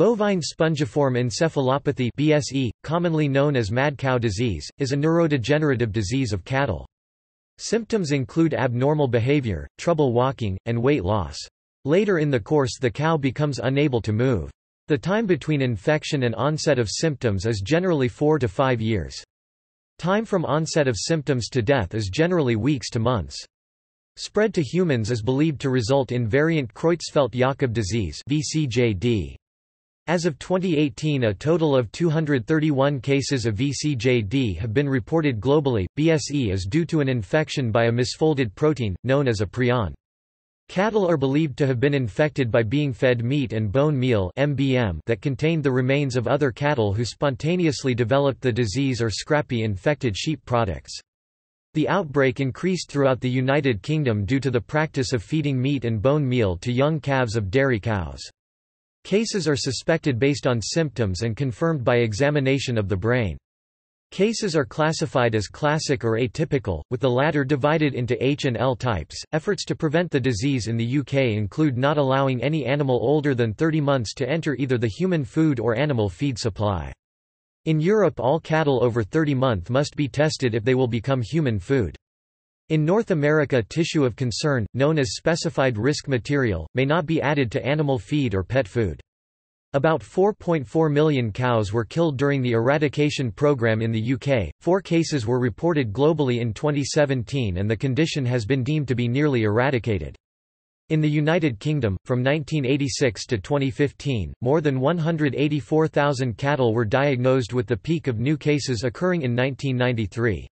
Bovine spongiform encephalopathy BSE, commonly known as mad cow disease, is a neurodegenerative disease of cattle. Symptoms include abnormal behavior, trouble walking, and weight loss. Later in the course the cow becomes unable to move. The time between infection and onset of symptoms is generally 4 to 5 years. Time from onset of symptoms to death is generally weeks to months. Spread to humans is believed to result in variant Creutzfeldt-Jakob disease VCJD. As of 2018 a total of 231 cases of VCJD have been reported globally. BSE is due to an infection by a misfolded protein, known as a prion. Cattle are believed to have been infected by being fed meat and bone meal that contained the remains of other cattle who spontaneously developed the disease or scrapie infected sheep products. The outbreak increased throughout the United Kingdom due to the practice of feeding meat and bone meal to young calves of dairy cows. Cases are suspected based on symptoms and confirmed by examination of the brain. Cases are classified as classic or atypical, with the latter divided into H and L types. Efforts to prevent the disease in the UK include not allowing any animal older than 30 months to enter either the human food or animal feed supply. In Europe all cattle over 30 month must be tested if they will become human food. In North America tissue of concern, known as specified risk material, may not be added to animal feed or pet food. About 4.4 million cows were killed during the eradication program in the UK, four cases were reported globally in 2017 and the condition has been deemed to be nearly eradicated. In the United Kingdom, from 1986 to 2015, more than 184,000 cattle were diagnosed with the peak of new cases occurring in 1993.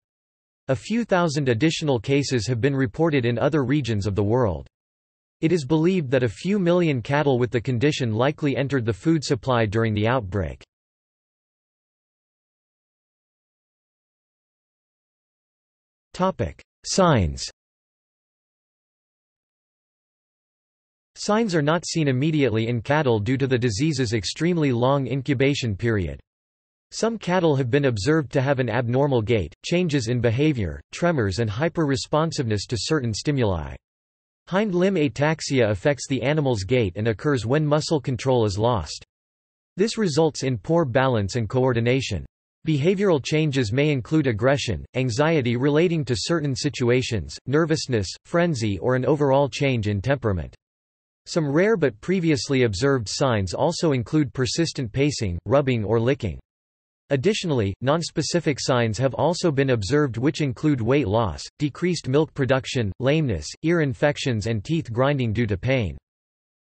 A few thousand additional cases have been reported in other regions of the world. It is believed that a few million cattle with the condition likely entered the food supply during the outbreak. Signs Signs are not seen immediately in cattle due to the disease's extremely long incubation period. Some cattle have been observed to have an abnormal gait, changes in behavior, tremors and hyper-responsiveness to certain stimuli. Hind limb ataxia affects the animal's gait and occurs when muscle control is lost. This results in poor balance and coordination. Behavioral changes may include aggression, anxiety relating to certain situations, nervousness, frenzy or an overall change in temperament. Some rare but previously observed signs also include persistent pacing, rubbing or licking. Additionally, nonspecific signs have also been observed which include weight loss, decreased milk production, lameness, ear infections and teeth grinding due to pain.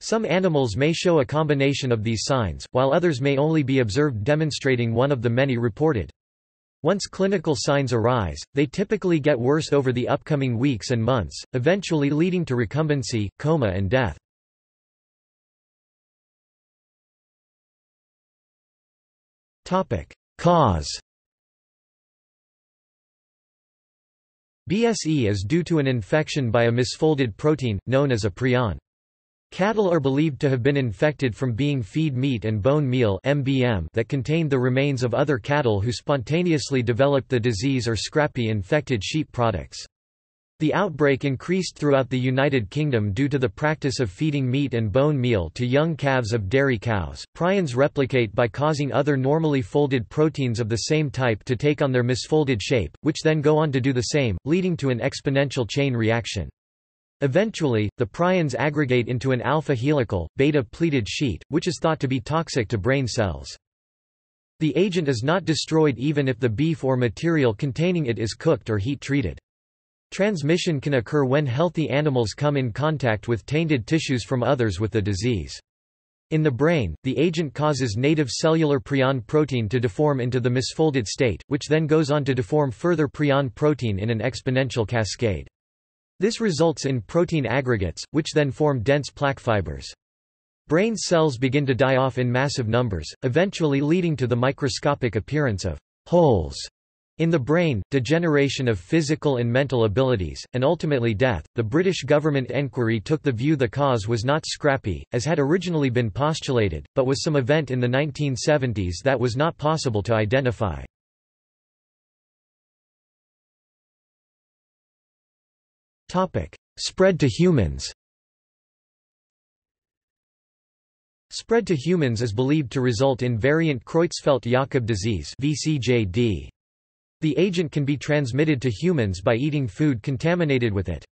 Some animals may show a combination of these signs, while others may only be observed demonstrating one of the many reported. Once clinical signs arise, they typically get worse over the upcoming weeks and months, eventually leading to recumbency, coma and death. Topic: Cause BSE is due to an infection by a misfolded protein, known as a prion. Cattle are believed to have been infected from being feed meat and bone meal MBM that contained the remains of other cattle who spontaneously developed the disease or scrapie infected sheep products. The outbreak increased throughout the United Kingdom due to the practice of feeding meat and bone meal to young calves of dairy cows. Prions replicate by causing other normally folded proteins of the same type to take on their misfolded shape, which then go on to do the same, leading to an exponential chain reaction. Eventually, the prions aggregate into an alpha helical, beta pleated sheet, which is thought to be toxic to brain cells. The agent is not destroyed even if the beef or material containing it is cooked or heat treated. Transmission can occur when healthy animals come in contact with tainted tissues from others with the disease. In the brain, the agent causes native cellular prion protein to deform into the misfolded state, which then goes on to deform further prion protein in an exponential cascade. This results in protein aggregates, which then form dense plaque fibers. Brain cells begin to die off in massive numbers, eventually leading to the microscopic appearance of holes in the brain, degeneration of physical and mental abilities, and ultimately death, the British government enquiry took the view the cause was not scrapie, as had originally been postulated, but was some event in the 1970s that was not possible to identify. Spread to humans Spread to humans is believed to result in variant Creutzfeldt-Jakob disease VCJD. The agent can be transmitted to humans by eating food contaminated with it.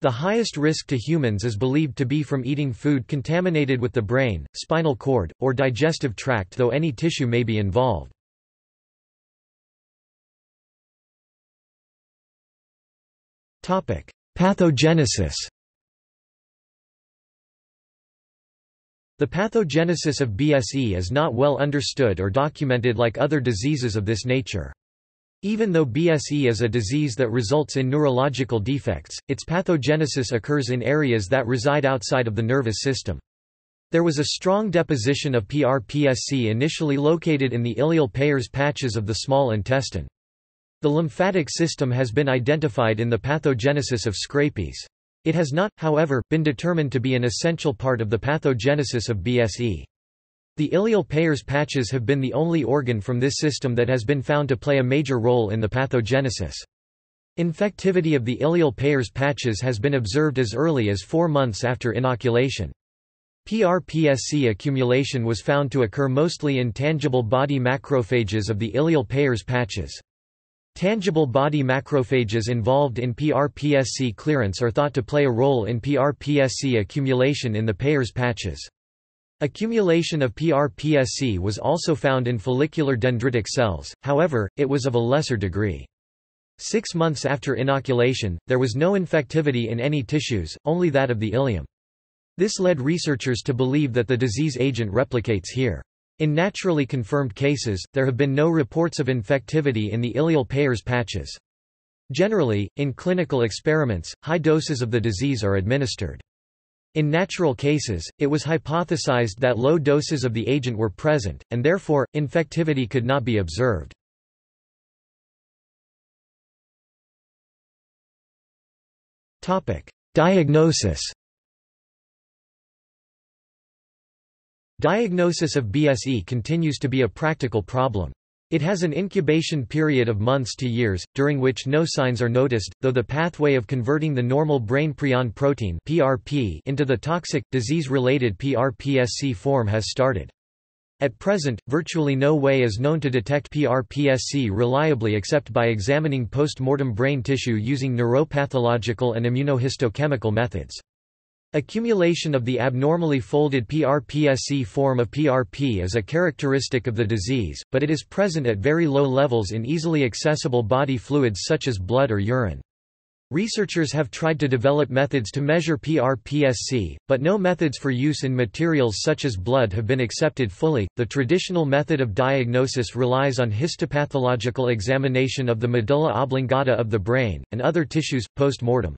The highest risk to humans is believed to be from eating food contaminated with the brain, spinal cord, or digestive tract though any tissue may be involved. Pathogenesis The pathogenesis of BSE is not well understood or documented like other diseases of this nature. Even though BSE is a disease that results in neurological defects, its pathogenesis occurs in areas that reside outside of the nervous system. There was a strong deposition of PRPSC initially located in the ileal Peyer's patches of the small intestine. The lymphatic system has been identified in the pathogenesis of scrapie. It has not, however, been determined to be an essential part of the pathogenesis of BSE. The ileal Peyer's patches have been the only organ from this system that has been found to play a major role in the pathogenesis. Infectivity of the ileal Peyer's patches has been observed as early as four months after inoculation. PRPSC accumulation was found to occur mostly in tangible body macrophages of the ileal Peyer's patches. Tangible body macrophages involved in PRPSC clearance are thought to play a role in PRPSC accumulation in the Peyer's patches. Accumulation of PRPSC was also found in follicular dendritic cells, however, it was of a lesser degree. Six months after inoculation, there was no infectivity in any tissues, only that of the ileum. This led researchers to believe that the disease agent replicates here. In naturally confirmed cases, there have been no reports of infectivity in the ileal Peyer's patches. Generally, in clinical experiments, high doses of the disease are administered. In natural cases, it was hypothesized that low doses of the agent were present, and therefore, infectivity could not be observed. Diagnosis Diagnosis of BSE continues to be a practical problem. It has an incubation period of months to years, during which no signs are noticed, though the pathway of converting the normal brain prion protein (PRP) into the toxic, disease-related PRPSC form has started. At present, virtually no way is known to detect PRPSC reliably except by examining post-mortem brain tissue using neuropathological and immunohistochemical methods. Accumulation of the abnormally folded PRPSC form of PRP is a characteristic of the disease, but it is present at very low levels in easily accessible body fluids such as blood or urine. Researchers have tried to develop methods to measure PRPSC, but no methods for use in materials such as blood have been accepted fully. The traditional method of diagnosis relies on histopathological examination of the medulla oblongata of the brain, and other tissues, post mortem.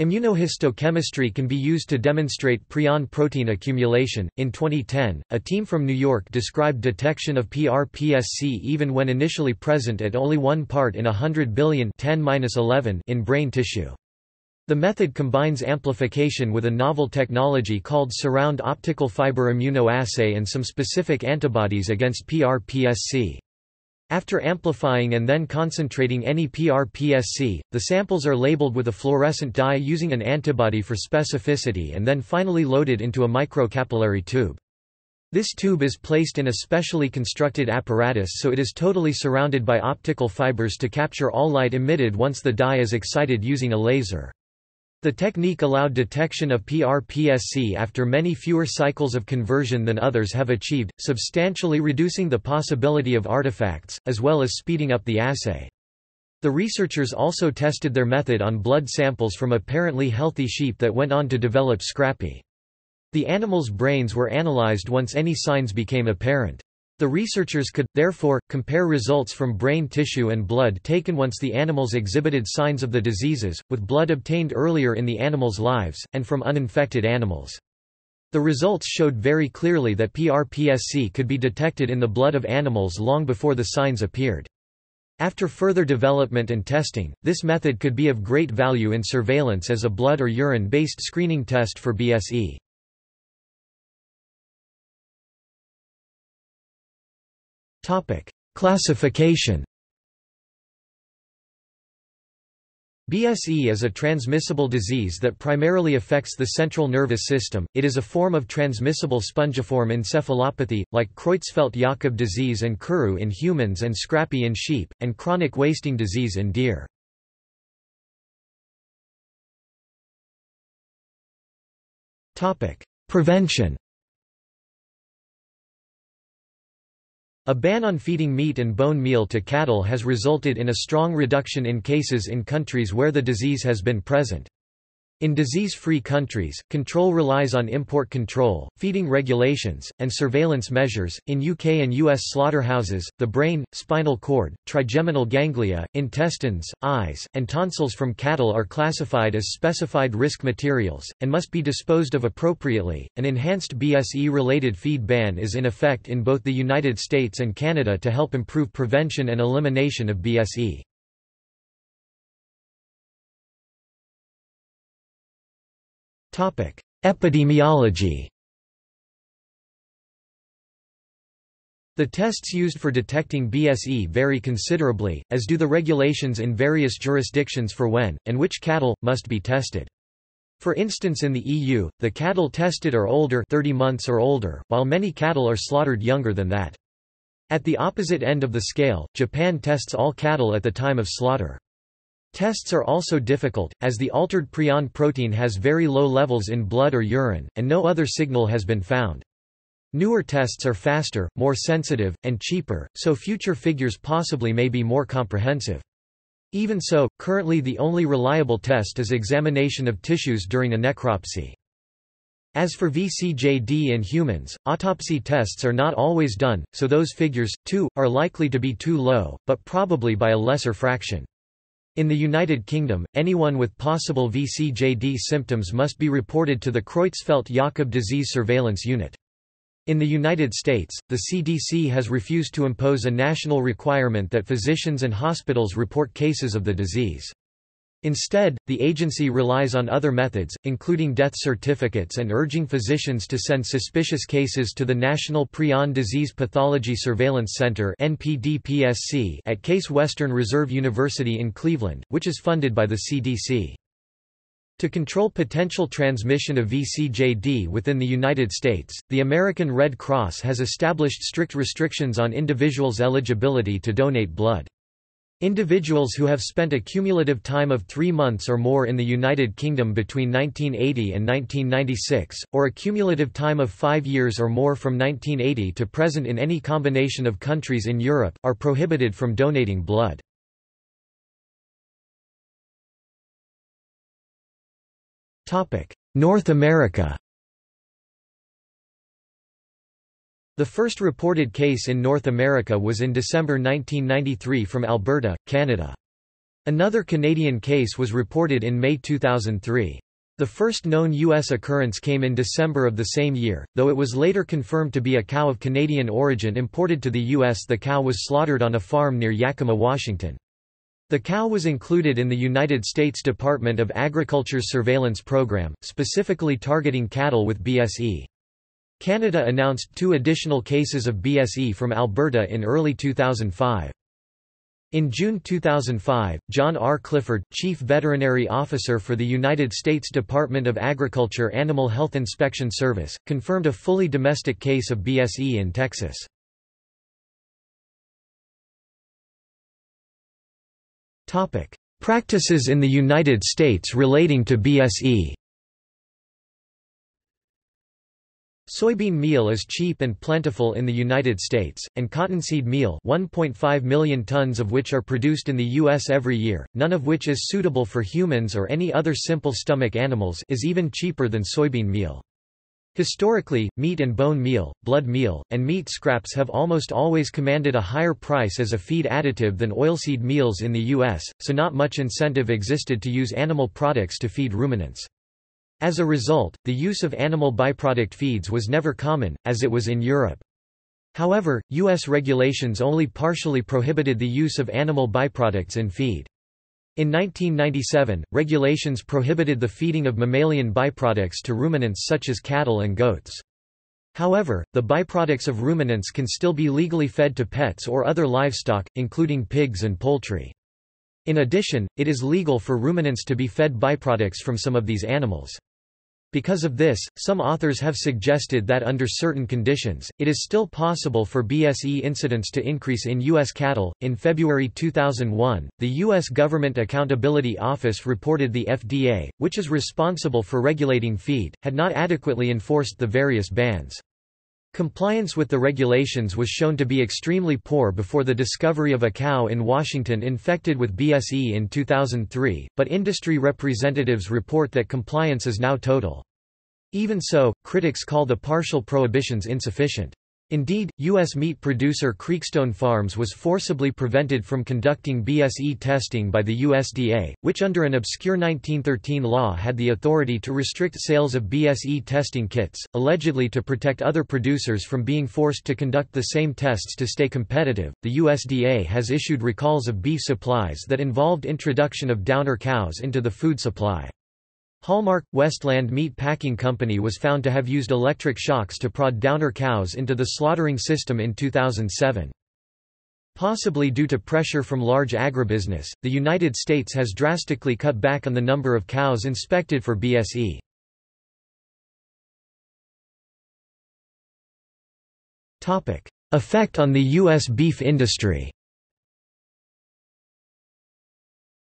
Immunohistochemistry can be used to demonstrate prion protein accumulation. In 2010, a team from New York described detection of PRPSC even when initially present at only one part in a hundred billion 10 in brain tissue. The method combines amplification with a novel technology called surround optical fiber immunoassay and some specific antibodies against PRPSC. After amplifying and then concentrating any PRPSC, the samples are labeled with a fluorescent dye using an antibody for specificity and then finally loaded into a microcapillary tube. This tube is placed in a specially constructed apparatus so it is totally surrounded by optical fibers to capture all light emitted once the dye is excited using a laser. The technique allowed detection of PRPSC after many fewer cycles of conversion than others have achieved, substantially reducing the possibility of artifacts, as well as speeding up the assay. The researchers also tested their method on blood samples from apparently healthy sheep that went on to develop scrapie. The animals' brains were analyzed once any signs became apparent. The researchers could, therefore, compare results from brain tissue and blood taken once the animals exhibited signs of the diseases, with blood obtained earlier in the animals' lives, and from uninfected animals. The results showed very clearly that PRPSC could be detected in the blood of animals long before the signs appeared. After further development and testing, this method could be of great value in surveillance as a blood or urine-based screening test for BSE. Classification BSE is a transmissible disease that primarily affects the central nervous system. It is a form of transmissible spongiform encephalopathy, like Creutzfeldt-Jakob disease and Kuru in humans and Scrapie in sheep, and chronic wasting disease in deer. Topic: Prevention A ban on feeding meat and bone meal to cattle has resulted in a strong reduction in cases in countries where the disease has been present. In disease-free countries, control relies on import control, feeding regulations, and surveillance measures. In UK and US slaughterhouses, the brain, spinal cord, trigeminal ganglia, intestines, eyes, and tonsils from cattle are classified as specified risk materials and must be disposed of appropriately. An enhanced BSE-related feed ban is in effect in both the United States and Canada to help improve prevention and elimination of BSE. Epidemiology The tests used for detecting BSE vary considerably, as do the regulations in various jurisdictions for when, and which cattle, must be tested. For instance in the EU, the cattle tested are older 30 months or older, while many cattle are slaughtered younger than that. At the opposite end of the scale, Japan tests all cattle at the time of slaughter. Tests are also difficult, as the altered prion protein has very low levels in blood or urine, and no other signal has been found. Newer tests are faster, more sensitive, and cheaper, so future figures possibly may be more comprehensive. Even so, currently the only reliable test is examination of tissues during a necropsy. As for VCJD in humans, autopsy tests are not always done, so those figures, too, are likely to be too low, but probably by a lesser fraction. In the United Kingdom, anyone with possible VCJD symptoms must be reported to the Creutzfeldt-Jakob disease surveillance unit. In the United States, the CDC has refused to impose a national requirement that physicians and hospitals report cases of the disease. Instead, the agency relies on other methods, including death certificates and urging physicians to send suspicious cases to the National Prion Disease Pathology Surveillance Center at Case Western Reserve University in Cleveland, which is funded by the CDC. To control potential transmission of VCJD within the United States, the American Red Cross has established strict restrictions on individuals' eligibility to donate blood. Individuals who have spent a cumulative time of three months or more in the United Kingdom between 1980 and 1996, or a cumulative time of five years or more from 1980 to present in any combination of countries in Europe, are prohibited from donating blood. North America The first reported case in North America was in December 1993 from Alberta, Canada. Another Canadian case was reported in May 2003. The first known U.S. occurrence came in December of the same year, though it was later confirmed to be a cow of Canadian origin imported to the U.S. The cow was slaughtered on a farm near Yakima, Washington. The cow was included in the United States Department of Agriculture's surveillance program, specifically targeting cattle with BSE. Canada announced two additional cases of BSE from Alberta in early 2005. In June 2005, John R. Clifford, Chief Veterinary Officer for the United States Department of Agriculture Animal Health Inspection Service, confirmed a fully domestic case of BSE in Texas. Practices in the United States relating to BSE Soybean meal is cheap and plentiful in the United States, and cottonseed meal 1.5 million tons of which are produced in the U.S. every year, none of which is suitable for humans or any other simple stomach animals is even cheaper than soybean meal. Historically, meat and bone meal, blood meal, and meat scraps have almost always commanded a higher price as a feed additive than oilseed meals in the U.S., so not much incentive existed to use animal products to feed ruminants. As a result, the use of animal byproduct feeds was never common, as it was in Europe. However, U.S. regulations only partially prohibited the use of animal byproducts in feed. In 1997, regulations prohibited the feeding of mammalian byproducts to ruminants such as cattle and goats. However, the byproducts of ruminants can still be legally fed to pets or other livestock, including pigs and poultry. In addition, it is legal for ruminants to be fed byproducts from some of these animals. Because of this, some authors have suggested that under certain conditions, it is still possible for BSE incidence to increase in U.S. cattle. In February 2001, the U.S. Government Accountability Office reported the FDA, which is responsible for regulating feed, had not adequately enforced the various bans. Compliance with the regulations was shown to be extremely poor before the discovery of a cow in Washington infected with BSE in 2003, but industry representatives report that compliance is now total. Even so, critics call the partial prohibitions insufficient. Indeed, U.S. meat producer Creekstone Farms was forcibly prevented from conducting BSE testing by the USDA, which under an obscure 1913 law had the authority to restrict sales of BSE testing kits, allegedly to protect other producers from being forced to conduct the same tests to stay competitive. The USDA has issued recalls of beef supplies that involved introduction of downer cows into the food supply. Hallmark – Westland Meat Packing Company was found to have used electric shocks to prod downer cows into the slaughtering system in 2007. Possibly due to pressure from large agribusiness, the United States has drastically cut back on the number of cows inspected for BSE. Effect on the U.S. beef industry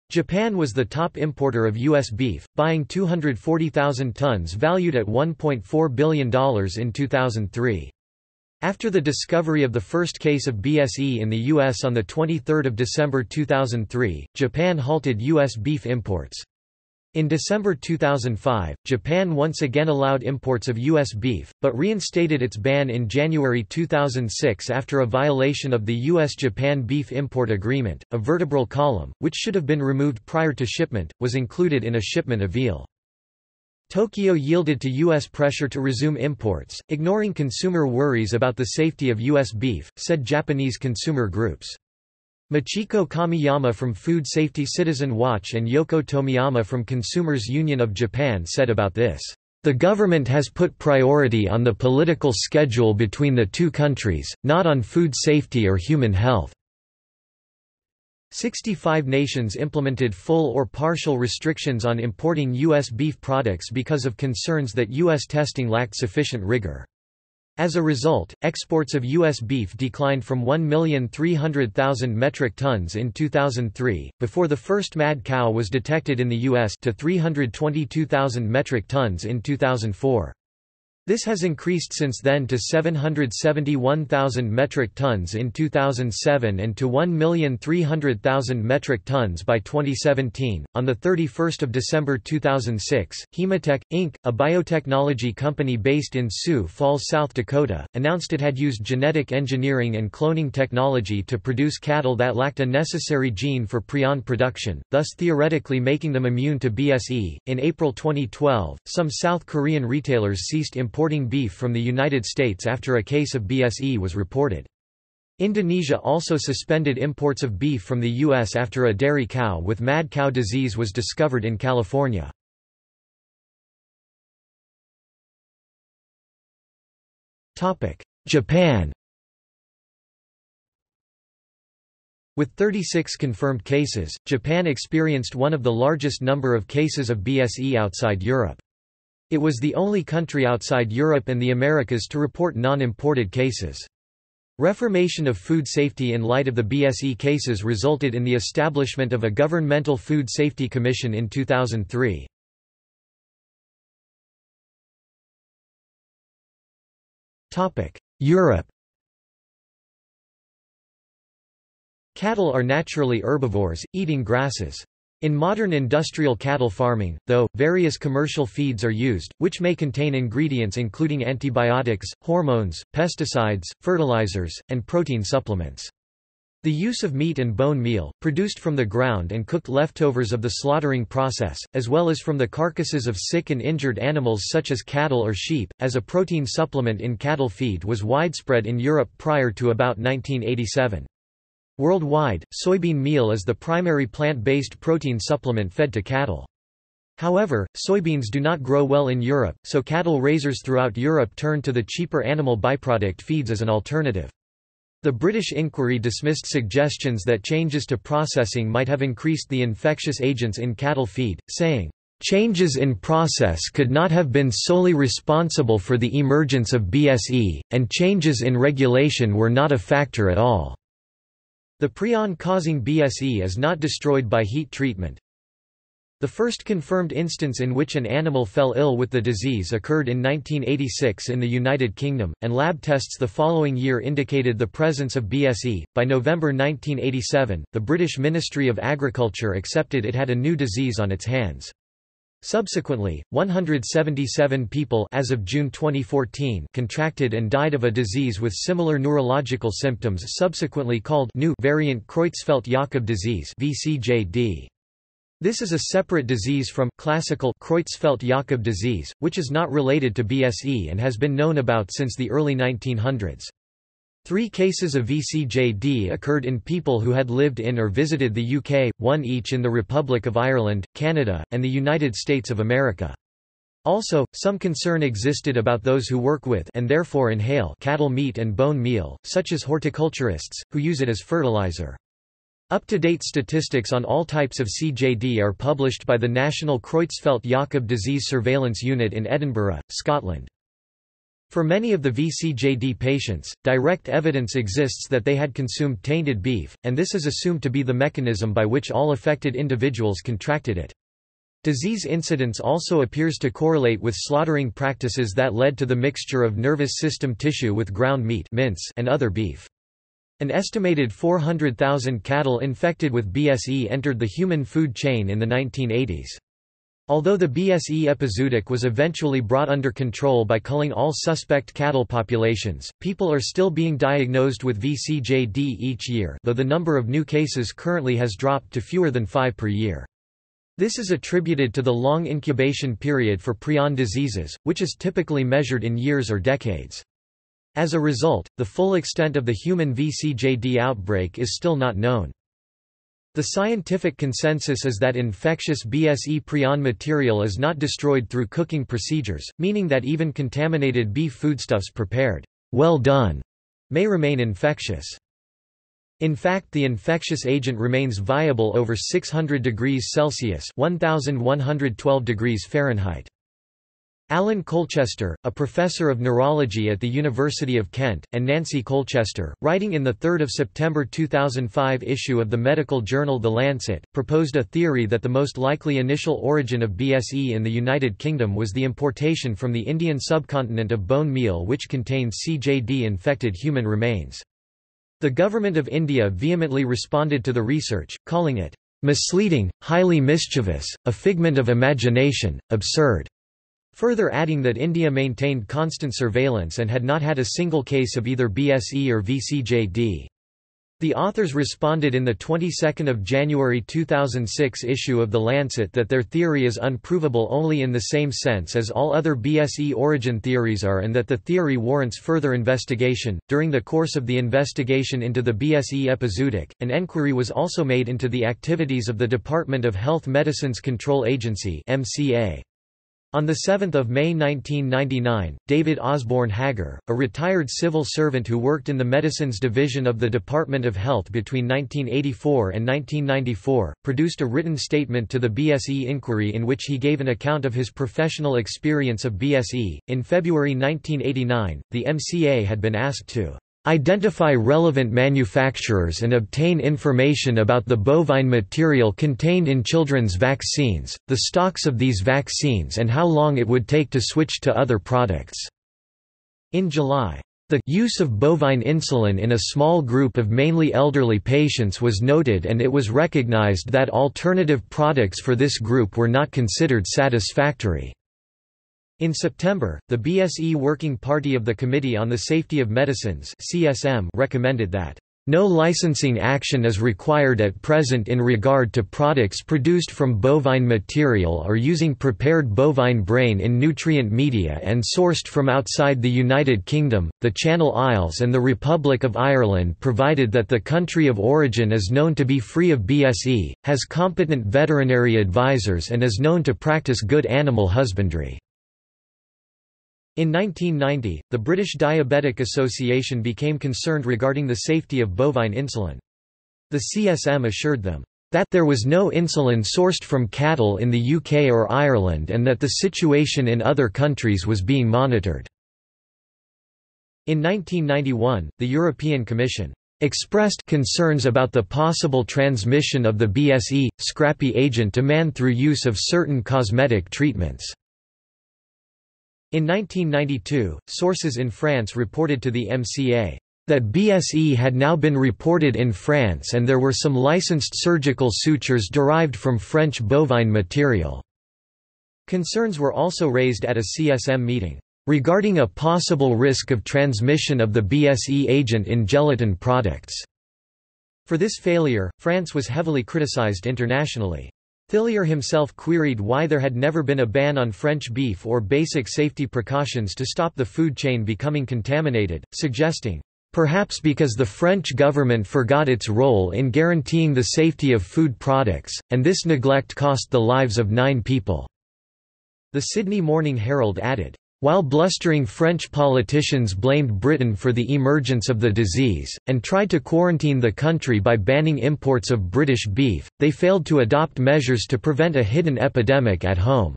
Japan was the top importer of U.S. beef, buying 240,000 tons valued at $1.4 billion in 2003. After the discovery of the first case of BSE in the U.S. on 23 December 2003, Japan halted U.S. beef imports. In December 2005, Japan once again allowed imports of U.S. beef, but reinstated its ban in January 2006 after a violation of the U.S.-Japan Beef Import Agreement. A vertebral column, which should have been removed prior to shipment, was included in a shipment of veal. Tokyo yielded to U.S. pressure to resume imports, ignoring consumer worries about the safety of U.S. beef, said Japanese consumer groups. Michiko Kamiyama from Food Safety Citizen Watch and Yoko Tomiyama from Consumers Union of Japan said about this, "...the government has put priority on the political schedule between the two countries, not on food safety or human health." 65 nations implemented full or partial restrictions on importing U.S. beef products because of concerns that U.S. testing lacked sufficient rigor. As a result, exports of U.S. beef declined from 1,300,000 metric tons in 2003, before the first mad cow was detected in the U.S. to 322,000 metric tons in 2004. This has increased since then to 771,000 metric tons in 2007 and to 1,300,000 metric tons by 2017. On the 31st of December 2006, Hematech Inc., a biotechnology company based in Sioux Falls, South Dakota, announced it had used genetic engineering and cloning technology to produce cattle that lacked a necessary gene for prion production, thus theoretically making them immune to BSE. In April 2012, some South Korean retailers ceased importing importing beef from the United States after a case of BSE was reported. Indonesia also suspended imports of beef from the U.S. after a dairy cow with mad cow disease was discovered in California. Japan With 36 confirmed cases, Japan experienced one of the largest number of cases of BSE outside Europe. It was the only country outside Europe and the Americas to report non-imported cases. Reformation of food safety in light of the BSE cases resulted in the establishment of a Governmental Food Safety Commission in 2003. Europe Cattle are naturally herbivores, eating grasses. In modern industrial cattle farming, though, various commercial feeds are used, which may contain ingredients including antibiotics, hormones, pesticides, fertilizers, and protein supplements. The use of meat and bone meal, produced from the ground and cooked leftovers of the slaughtering process, as well as from the carcasses of sick and injured animals such as cattle or sheep, as a protein supplement in cattle feed was widespread in Europe prior to about 1987. Worldwide, soybean meal is the primary plant-based protein supplement fed to cattle. However, soybeans do not grow well in Europe, so cattle raisers throughout Europe turn to the cheaper animal byproduct feeds as an alternative. The British inquiry dismissed suggestions that changes to processing might have increased the infectious agents in cattle feed, saying, Changes in process could not have been solely responsible for the emergence of BSE, and changes in regulation were not a factor at all. The prion causing BSE is not destroyed by heat treatment. The first confirmed instance in which an animal fell ill with the disease occurred in 1986 in the United Kingdom, and lab tests the following year indicated the presence of BSE. By November 1987, the British Ministry of Agriculture accepted it had a new disease on its hands. Subsequently, 177 people as of June 2014 contracted and died of a disease with similar neurological symptoms subsequently called new variant Creutzfeldt-Jakob disease VCJD. This is a separate disease from classical Creutzfeldt-Jakob disease, which is not related to BSE and has been known about since the early 1900s. Three cases of VCJD occurred in people who had lived in or visited the UK, one each in the Republic of Ireland, Canada, and the United States of America. Also, some concern existed about those who work with and therefore inhale cattle meat and bone meal, such as horticulturists, who use it as fertilizer. Up-to-date statistics on all types of CJD are published by the National Creutzfeldt-Jakob Disease Surveillance Unit in Edinburgh, Scotland. For many of the VCJD patients, direct evidence exists that they had consumed tainted beef, and this is assumed to be the mechanism by which all affected individuals contracted it. Disease incidence also appears to correlate with slaughtering practices that led to the mixture of nervous system tissue with ground meat mince and other beef. An estimated 400,000 cattle infected with BSE entered the human food chain in the 1980s. Although the BSE epizootic was eventually brought under control by culling all suspect cattle populations, people are still being diagnosed with VCJD each year though the number of new cases currently has dropped to fewer than five per year. This is attributed to the long incubation period for prion diseases, which is typically measured in years or decades. As a result, the full extent of the human VCJD outbreak is still not known. The scientific consensus is that infectious BSE prion material is not destroyed through cooking procedures, meaning that even contaminated beef foodstuffs prepared well done may remain infectious. In fact the infectious agent remains viable over 600 degrees Celsius 1112 degrees Fahrenheit. Alan Colchester, a professor of neurology at the University of Kent, and Nancy Colchester, writing in the 3 September 2005 issue of the medical journal The Lancet, proposed a theory that the most likely initial origin of BSE in the United Kingdom was the importation from the Indian subcontinent of bone meal which contains CJD-infected human remains. The Government of India vehemently responded to the research, calling it misleading, highly mischievous, a figment of imagination, absurd. Further adding that India maintained constant surveillance and had not had a single case of either BSE or VCJD. The authors responded in the 22nd of January 2006 issue of The Lancet that their theory is unprovable only in the same sense as all other BSE origin theories are and that the theory warrants further investigation. During the course of the investigation into the BSE epizootic, an enquiry was also made into the activities of the Department of Health Medicines Control Agency (MCA). On 7 May 1999, David Osborne Hagger, a retired civil servant who worked in the Medicines Division of the Department of Health between 1984 and 1994, produced a written statement to the BSE inquiry in which he gave an account of his professional experience of BSE. In February 1989, the MCA had been asked to Identify relevant manufacturers and obtain information about the bovine material contained in children's vaccines, the stocks of these vaccines and how long it would take to switch to other products. In July, the use of bovine insulin in a small group of mainly elderly patients was noted and it was recognized that alternative products for this group were not considered satisfactory. In September, the BSE Working Party of the Committee on the Safety of Medicines (CSM) recommended that no licensing action is required at present in regard to products produced from bovine material or using prepared bovine brain in nutrient media and sourced from outside the United Kingdom, the Channel Isles and the Republic of Ireland provided that the country of origin is known to be free of BSE, has competent veterinary advisors and is known to practice good animal husbandry. In 1990, the British Diabetic Association became concerned regarding the safety of bovine insulin. The CSM assured them, that there was no insulin sourced from cattle in the UK or Ireland and that the situation in other countries was being monitored. In 1991, the European Commission expressed concerns about the possible transmission of the BSE, scrapie agent to man through use of certain cosmetic treatments. In 1992, sources in France reported to the MCA that BSE had now been reported in France and there were some licensed surgical sutures derived from French bovine material. Concerns were also raised at a CSM meeting regarding a possible risk of transmission of the BSE agent in gelatin products. For this failure, France was heavily criticized internationally. Thillier himself queried why there had never been a ban on French beef or basic safety precautions to stop the food chain becoming contaminated, suggesting, Perhaps because the French government forgot its role in guaranteeing the safety of food products, and this neglect cost the lives of nine people." The Sydney Morning Herald added, while blustering French politicians blamed Britain for the emergence of the disease, and tried to quarantine the country by banning imports of British beef, they failed to adopt measures to prevent a hidden epidemic at home.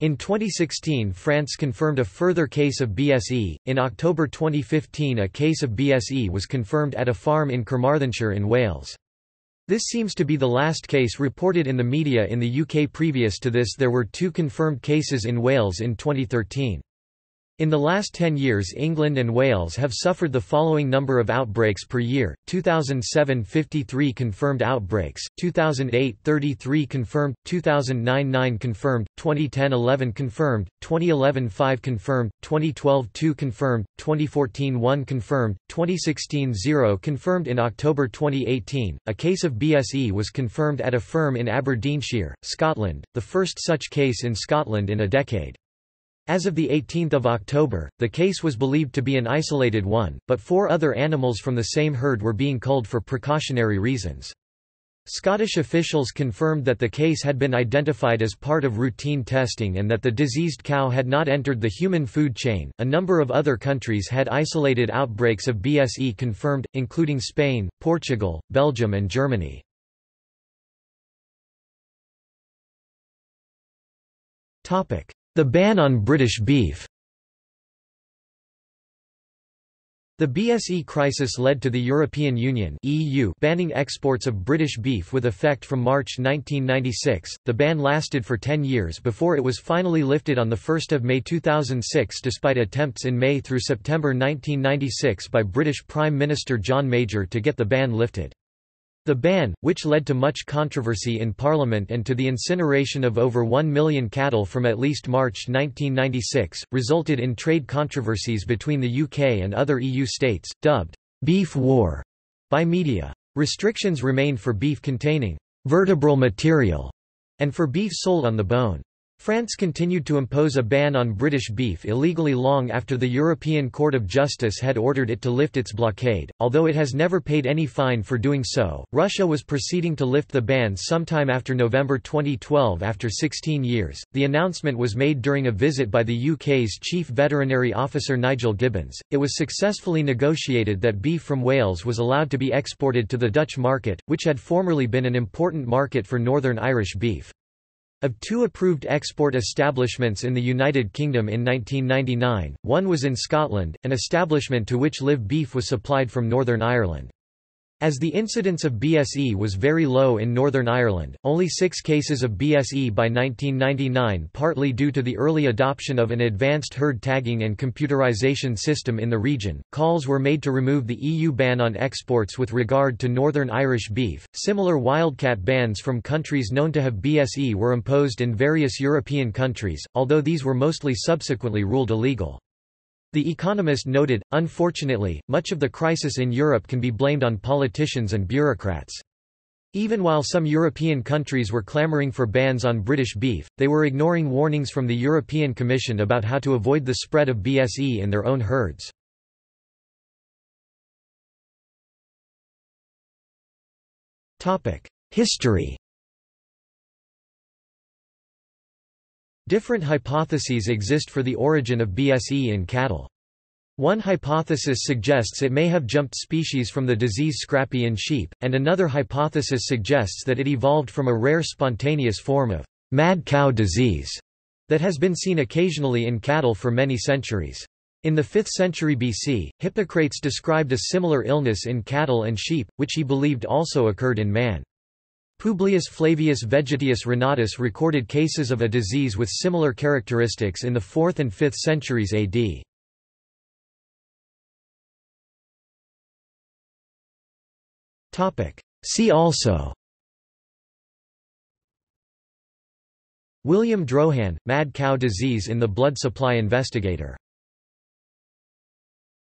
In 2016 France confirmed a further case of BSE. In October 2015 a case of BSE was confirmed at a farm in Carmarthenshire in Wales. This seems to be the last case reported in the media in the UK previous to this there were two confirmed cases in Wales in 2013. In the last 10 years England and Wales have suffered the following number of outbreaks per year, 2007 53 confirmed outbreaks, 2008 33 confirmed, 2009 9 confirmed, 2010 11 confirmed, 2011 5 confirmed, 2012 2 confirmed, 2014 1 confirmed, 2016 0 confirmed In October 2018, a case of BSE was confirmed at a firm in Aberdeenshire, Scotland, the first such case in Scotland in a decade. As of 18 October, the case was believed to be an isolated one, but four other animals from the same herd were being culled for precautionary reasons. Scottish officials confirmed that the case had been identified as part of routine testing and that the diseased cow had not entered the human food chain. A number of other countries had isolated outbreaks of BSE confirmed, including Spain, Portugal, Belgium, and Germany. Topic: the ban on British beef The BSE crisis led to the European Union (EU) banning exports of British beef with effect from March 1996. The ban lasted for 10 years before it was finally lifted on the 1st of May 2006 despite attempts in May through September 1996 by British Prime Minister John Major to get the ban lifted. The ban, which led to much controversy in Parliament and to the incineration of over 1 million cattle from at least March 1996, resulted in trade controversies between the UK and other EU states, dubbed «beef war» by media. Restrictions remained for beef containing «vertebral material» and for beef sold on the bone. France continued to impose a ban on British beef illegally long after the European Court of Justice had ordered it to lift its blockade, although it has never paid any fine for doing so. Russia was proceeding to lift the ban sometime after November 2012 after 16 years. The announcement was made during a visit by the UK's Chief Veterinary Officer Nigel Gibbons. It was successfully negotiated that beef from Wales was allowed to be exported to the Dutch market, which had formerly been an important market for Northern Irish beef. Of two approved export establishments in the United Kingdom in 1999, one was in Scotland, an establishment to which live beef was supplied from Northern Ireland. As the incidence of BSE was very low in Northern Ireland, only six cases of BSE by 1999 partly due to the early adoption of an advanced herd tagging and computerization system in the region, calls were made to remove the EU ban on exports with regard to Northern Irish beef. Similar wildcat bans from countries known to have BSE were imposed in various European countries, although these were mostly subsequently ruled illegal. The Economist noted, unfortunately, much of the crisis in Europe can be blamed on politicians and bureaucrats. Even while some European countries were clamouring for bans on British beef, they were ignoring warnings from the European Commission about how to avoid the spread of BSE in their own herds. History Different hypotheses exist for the origin of BSE in cattle. One hypothesis suggests it may have jumped species from the disease scrapie in sheep, and another hypothesis suggests that it evolved from a rare spontaneous form of mad cow disease that has been seen occasionally in cattle for many centuries. In the 5th century BC, Hippocrates described a similar illness in cattle and sheep, which he believed also occurred in man. Publius Flavius Vegetius Renatus recorded cases of a disease with similar characteristics in the 4th and 5th centuries AD. See also William Drohan, mad cow disease in the blood supply investigator